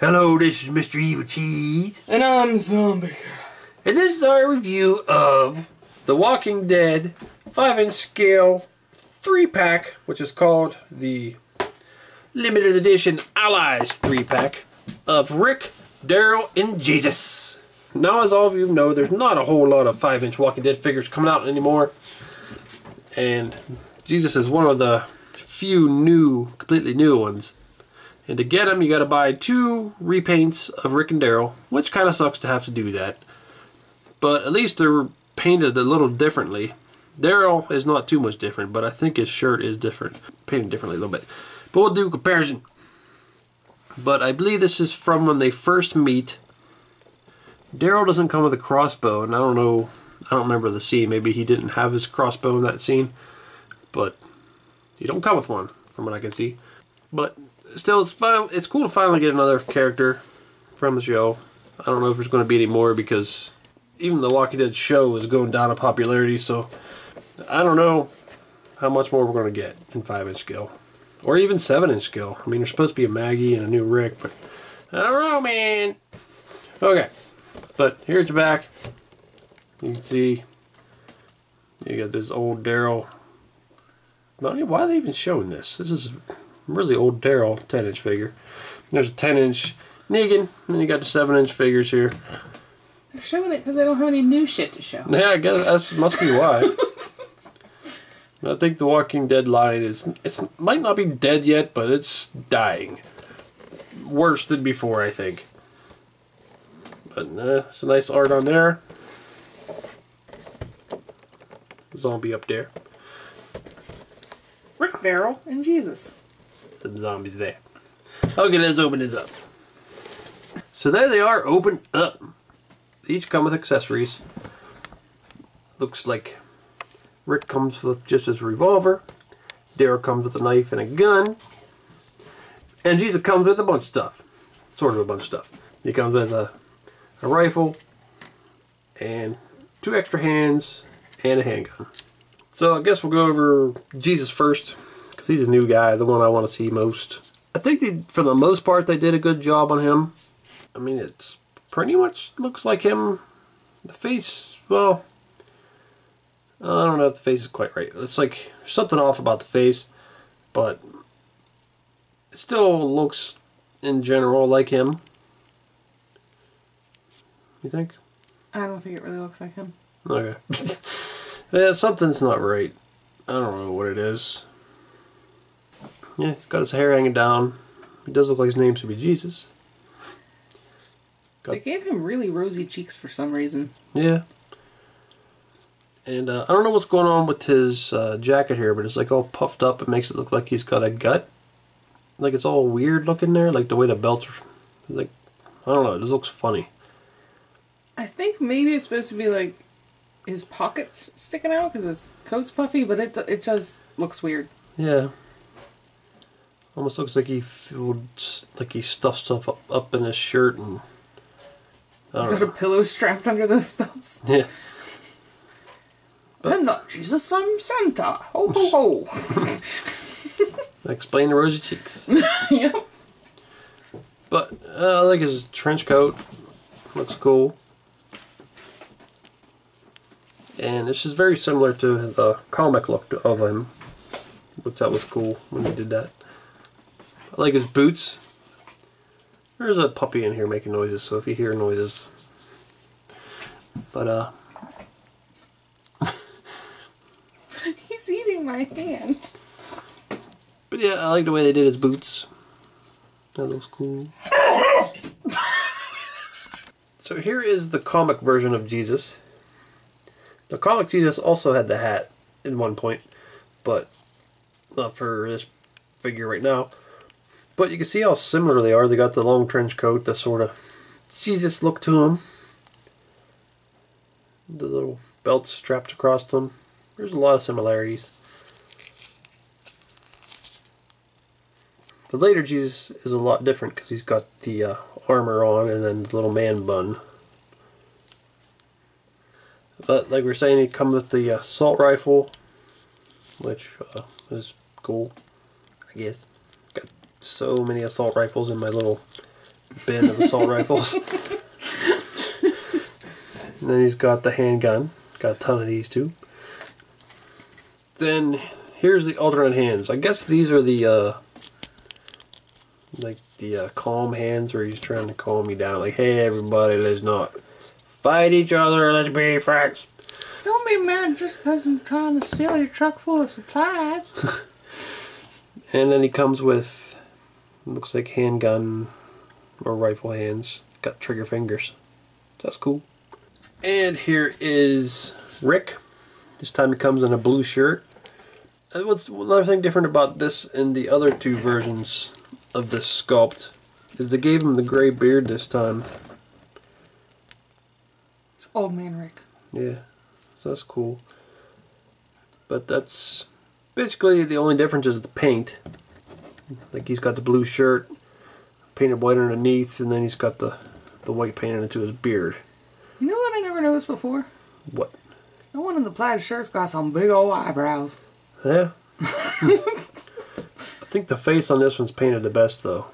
Hello, this is Mr. Evil Cheese. And I'm Zombie. And this is our review of The Walking Dead 5 inch scale 3 pack, which is called the limited edition Allies 3 pack of Rick, Daryl, and Jesus. Now, as all of you know, there's not a whole lot of 5 inch Walking Dead figures coming out anymore. And Jesus is one of the few new, completely new ones. And to get them, you got to buy two repaints of Rick and Daryl, which kind of sucks to have to do that. But at least they're painted a little differently. Daryl is not too much different, but I think his shirt is different, painted differently a little bit. But we'll do comparison. But I believe this is from when they first meet. Daryl doesn't come with a crossbow, and I don't know, I don't remember the scene. Maybe he didn't have his crossbow in that scene, but he don't come with one, from what I can see. But still, it's. It's cool to finally get another character from the show. I don't know if there's going to be any more because even the Walking Dead show is going down in popularity. So I don't know how much more we're going to get in five inch scale, or even seven inch scale. I mean, there's supposed to be a Maggie and a new Rick, but I don't know, man. Okay, but here's the back. You can see you got this old Daryl. Why are they even showing this? This is really old Daryl 10 inch figure. There's a 10 inch Negan, and you got the 7 inch figures here. They're showing it because they don't have any new shit to show. Yeah, I guess that must be why. I think the Walking Dead line is it might not be dead yet, but it's dying. Worse than before, I think. But uh, it's a nice art on there. Zombie up there. Rick Daryl and Jesus. Some zombies there. Okay, let's open this up. So there they are, open up. They each come with accessories. Looks like Rick comes with just his revolver. Daryl comes with a knife and a gun. And Jesus comes with a bunch of stuff. Sort of a bunch of stuff. He comes with a, a rifle and two extra hands and a handgun. So I guess we'll go over Jesus first because he's a new guy, the one I want to see most. I think they, for the most part, they did a good job on him. I mean, it's pretty much looks like him. The face, well, I don't know if the face is quite right. It's like something off about the face, but it still looks in general like him. You think? I don't think it really looks like him. Okay. yeah, something's not right. I don't know what it is. Yeah, he's got his hair hanging down. He does look like his name should be Jesus. Got... They gave him really rosy cheeks for some reason. Yeah. And uh, I don't know what's going on with his uh, jacket here, but it's like all puffed up. It makes it look like he's got a gut. Like it's all weird looking there, like the way the belts are. Like, I don't know, it just looks funny. I think maybe it's supposed to be like his pockets sticking out because his coat's puffy, but it it just looks weird. Yeah. Almost looks like he like he stuffed stuff up, up in his shirt and. I got a pillow strapped under those belts. Yeah. But, I'm not Jesus, I'm Santa. Ho ho ho. Explain the rosy cheeks. yep. But uh, I like his trench coat. Looks cool. And this is very similar to the comic look of him. Which that was cool when he did that. I like his boots. There's a puppy in here making noises, so if you hear noises. But, uh... He's eating my hand. But yeah, I like the way they did his boots. That looks cool. so here is the comic version of Jesus. The comic Jesus also had the hat at one point, but not for this figure right now. But you can see how similar they are. They got the long trench coat, the sort of Jesus look to them. The little belts strapped across them. There's a lot of similarities. The later Jesus is a lot different because he's got the uh, armor on and then the little man bun. But like we are saying, he comes with the assault rifle, which uh, is cool, I guess so many assault rifles in my little bin of assault rifles. and then he's got the handgun. Got a ton of these too. Then here's the alternate hands. I guess these are the uh, like the uh, calm hands where he's trying to calm me down. Like, hey everybody, let's not fight each other. Let's be friends. Don't be mad just because I'm trying to steal your truck full of supplies. And then he comes with looks like handgun or rifle hands. Got trigger fingers. That's cool. And here is Rick. This time he comes in a blue shirt. Uh, What's another thing different about this and the other two versions of this sculpt is they gave him the gray beard this time. It's old man Rick. Yeah, so that's cool. But that's basically the only difference is the paint. Like he's got the blue shirt painted white underneath, and then he's got the the white painted into his beard. You know what I never noticed before? What? That one of the plaid shirts got some big old eyebrows. Yeah. I think the face on this one's painted the best though.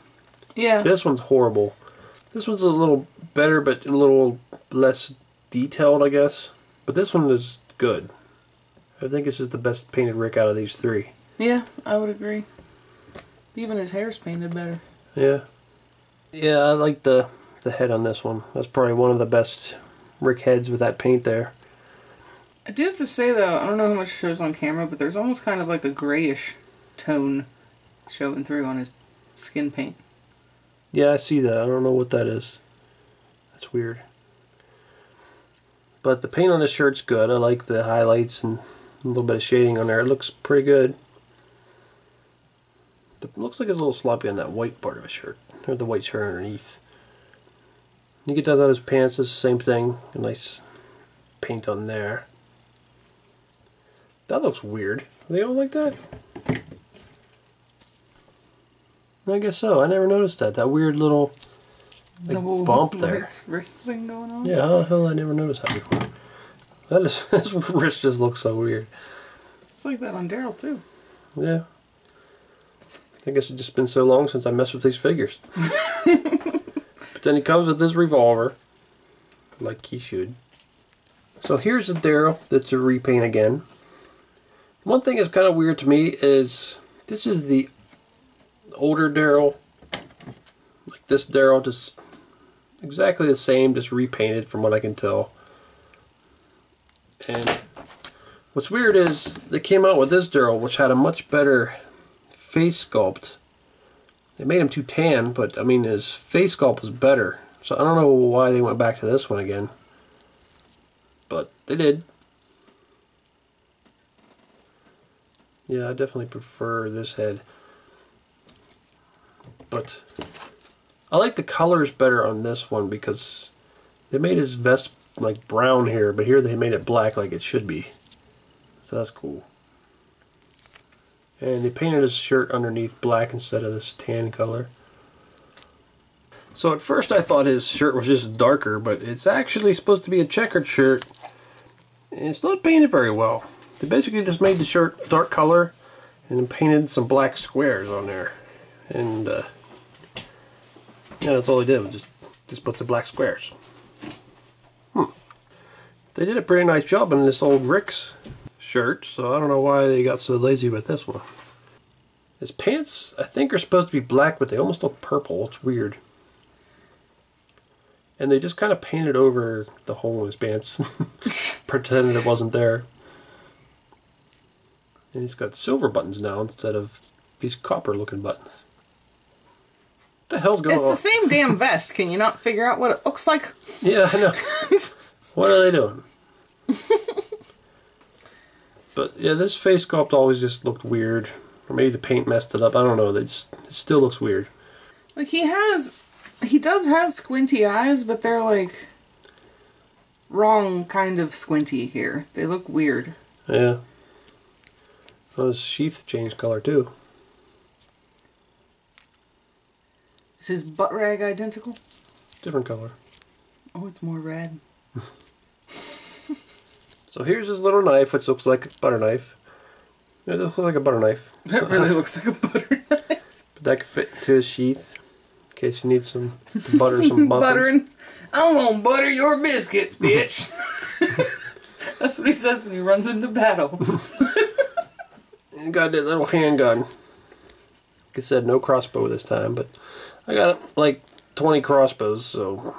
Yeah. This one's horrible. This one's a little better, but a little less detailed, I guess. But this one is good. I think this is the best painted Rick out of these three. Yeah, I would agree. Even his hair's painted better. Yeah. Yeah, I like the the head on this one. That's probably one of the best Rick heads with that paint there. I do have to say though, I don't know how much shows on camera, but there's almost kind of like a grayish tone showing through on his skin paint. Yeah, I see that. I don't know what that is. That's weird. But the paint on this shirt's good. I like the highlights and a little bit of shading on there. It looks pretty good. It looks like it's a little sloppy on that white part of his shirt. Or the white shirt underneath. You get down to his pants, it's the same thing. A nice paint on there. That looks weird. Are they all like that? I guess so. I never noticed that. That weird little like, Double bump there. Wrist thing going on. Yeah, how the hell I never noticed that before? That is, his wrist just looks so weird. It's like that on Daryl too. Yeah. I guess it's just been so long since I messed with these figures. but then he comes with this revolver, like he should. So here's the Daryl that's a repaint again. One thing that's kind of weird to me is this is the older Daryl. Like this Daryl, just exactly the same, just repainted from what I can tell. And what's weird is they came out with this Daryl, which had a much better face sculpt. They made him too tan, but I mean his face sculpt was better. So I don't know why they went back to this one again. But they did. Yeah, I definitely prefer this head. But I like the colors better on this one because they made his vest like brown here, but here they made it black like it should be. So that's cool. And they painted his shirt underneath black instead of this tan color. So at first I thought his shirt was just darker, but it's actually supposed to be a checkered shirt. And it's not painted very well. They basically just made the shirt a dark color and painted some black squares on there. And uh, yeah, that's all they did was just, just put the black squares. Hmm. They did a pretty nice job on this old Rick's shirt, so I don't know why they got so lazy with this one. His pants, I think, are supposed to be black, but they almost look purple. It's weird. And they just kind of painted over the hole in his pants, pretended it wasn't there. And he's got silver buttons now instead of these copper-looking buttons. What the hell's going It's on? It's the same damn vest. Can you not figure out what it looks like? Yeah, I know. what are they doing? But yeah, this face sculpt always just looked weird. Or maybe the paint messed it up. I don't know. They just it still looks weird. Like he has, he does have squinty eyes, but they're like wrong kind of squinty here. They look weird. Yeah. Well, his sheath changed color too. Is his butt rag identical? Different color. Oh, it's more red. So here's his little knife, which looks like a butter knife. It looks like a butter knife. That really looks like a butter knife. But that could fit into his sheath in case you need some to butter some muffins. Buttering. I'm gonna butter your biscuits, bitch. That's what he says when he runs into battle. And got that little handgun. Like I said, no crossbow this time, but I got like 20 crossbows, so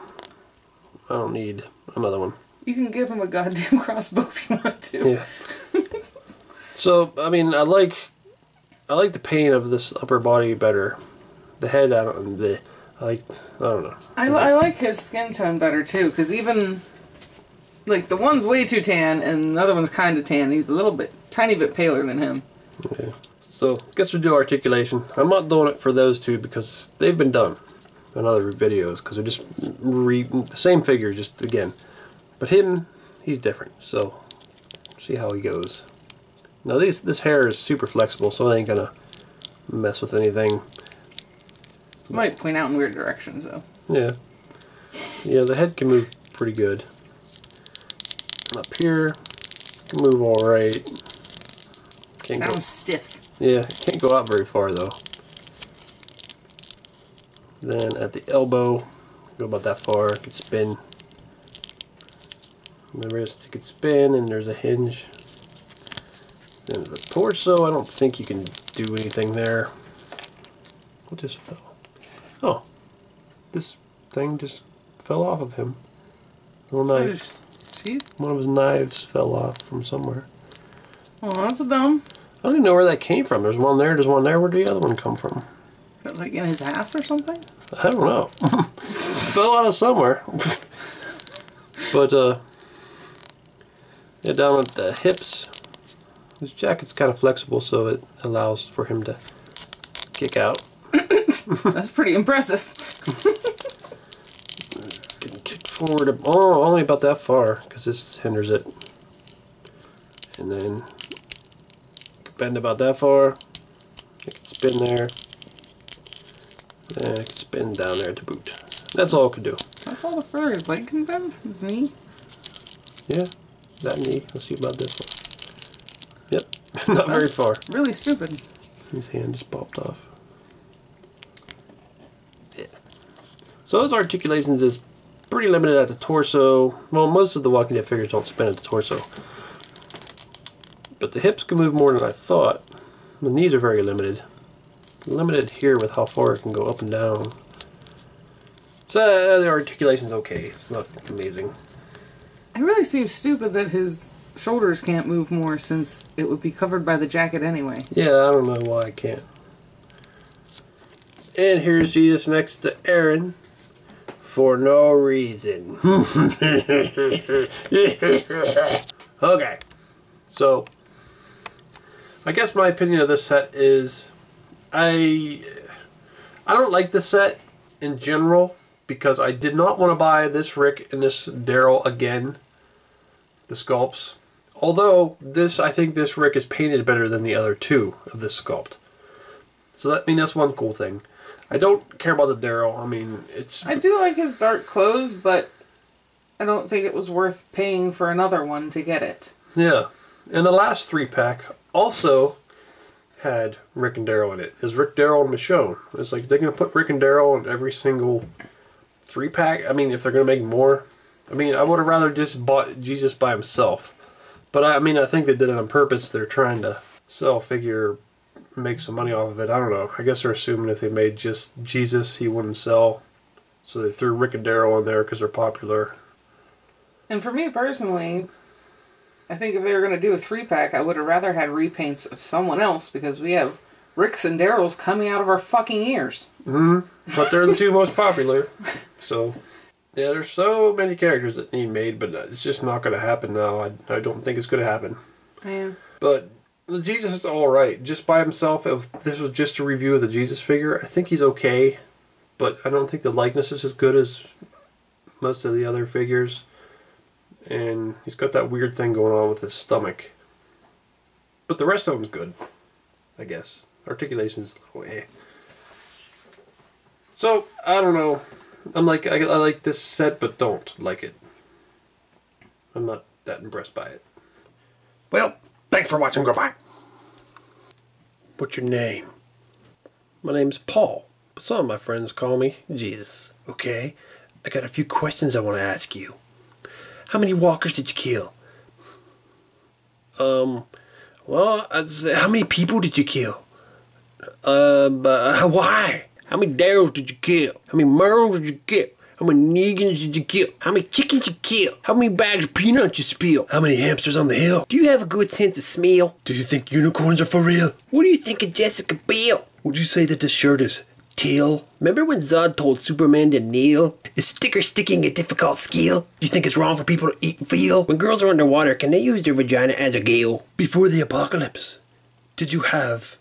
I don't need another one. You can give him a goddamn crossbow if you want to. Yeah. so I mean, I like I like the pain of this upper body better. The head, I don't. The I like. I don't know. I, I like his skin tone better too, because even like the one's way too tan and the other one's kind of tan. He's a little bit, tiny bit paler than him. Okay. So guess we'll do articulation. I'm not doing it for those two because they've been done in other videos because they're just re the same figure, just again. But him, he's different. So see how he goes. Now these this hair is super flexible, so it ain't gonna mess with anything. Might point out in weird directions though. Yeah. Yeah, the head can move pretty good. Up here, can move alright. Can't go, stiff. yeah, can't go out very far though. Then at the elbow, go about that far, can spin. The wrist, it could spin, and there's a hinge. Then the torso, I don't think you can do anything there. What just fell? Oh, this thing just fell off of him. Little So knife. See? One of his knives fell off from somewhere. Oh, that's a dumb. I don't even know where that came from. There's one there, there's one there. Where did the other one come from? Like in his ass or something? I don't know. fell out of somewhere. but, uh, yeah, down at the hips, his jacket's kind of flexible, so it allows for him to kick out. That's pretty impressive. Can kick forward, oh, only about that far, because this hinders it. And then bend about that far. It can spin there. And it can spin down there to boot. That's all it can do. That's all the fur his leg can bend. His knee. Yeah, that knee. Let's see about this one. Yep, not very far. Really stupid. His hand just popped off. Yeah. So those articulations is pretty limited at the torso. Well, most of the Walking Dead figures don't spin at the torso. But the hips can move more than I thought. The knees are very limited. Limited here with how far it can go up and down. So uh, the articulation's okay. It's not amazing. It really seems stupid that his shoulders can't move more since it would be covered by the jacket anyway. Yeah, I don't know why I can't. And here's Jesus next to Aaron for no reason. okay, so I guess my opinion of this set is I I don't like this set in general because I did not want to buy this Rick and this Daryl again, the sculpts. Although this, I think this Rick is painted better than the other two of this sculpt. So that I mean that's one cool thing. I don't care about the Daryl. I mean it's I do like his dark clothes, but I don't think it was worth paying for another one to get it. yeah. And the last three pack also had Rick and Daryl in it. Is Rick Daryl and Michonne? It's like they're gonna put Rick and Daryl in every single three pack. I mean, if they're gonna make more, I mean, I would have rather just bought Jesus by himself. But I, mean, I think they did it on purpose. They're trying to sell figure, make some money off of it. I don't know. I guess they're assuming if they made just Jesus, he wouldn't sell. So they threw Rick and Daryl in there because they're popular. And for me personally, I think if they were going to do a three pack, I would have rather had repaints of someone else because we have Ricks and Daryls coming out of our fucking ears. Mhm. But they're the two most popular. So, yeah, there's so many characters that need made, but it's just not going to happen now. I, I don't think it's going to happen. Yeah. But Jesus is all right, just by himself. If this was just a review of the Jesus figure, I think he's okay. But I don't think the likeness is as good as most of the other figures. And he's got that weird thing going on with his stomach. But the rest of them's good, I guess. Articulation's a little eh. So I don't know. I'm like I, I like this set, but don't like it. I'm not that impressed by it. Well, thanks for watching. Goodbye. What's your name? My name's Paul. but some of my friends call me Jesus. Okay, I got a few questions I want to ask you. How many walkers did you kill? Um, well, I'd say, how many people did you kill? Uh, but why? How many Daryls did you kill? How many Merles did you kill? How many Negans did you kill? How many chickens did you kill? How many bags of peanuts you spill? How many hamsters on the hill? Do you have a good sense of smell? Do you think unicorns are for real? What do you think of Jessica Biel? Would you say that this shirt is teal? Remember when Zod told Superman to kneel? Is sticker sticking a difficult skill? Do you think it's wrong for people to eat and feel? When girls are underwater, can they use their vagina as a gill? Before the apocalypse, did you have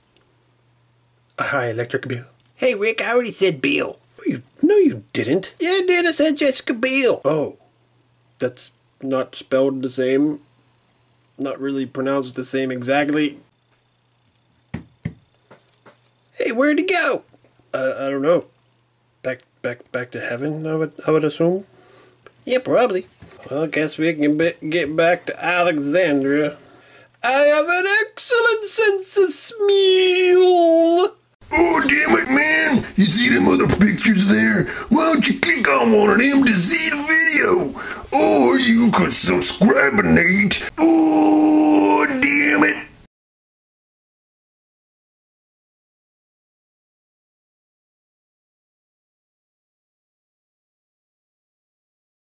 a high electric bill? Hey Rick, I already said Bill. You, no, you didn't. Yeah, I did. I said Jessica Biel. Oh, that's not spelled the same. Not really pronounced the same exactly. Hey, where'd he go? Uh, I don't know. Back, back, back to heaven. I would, I would assume. Yeah, probably. Well, I guess we can be- get back to Alexandria. I have an excellent sense of smell. Oh, damn it, man. You see them other pictures there? Why don't you click on one of them to see the video? Or you could subscribe, Nate. Oh, damn it.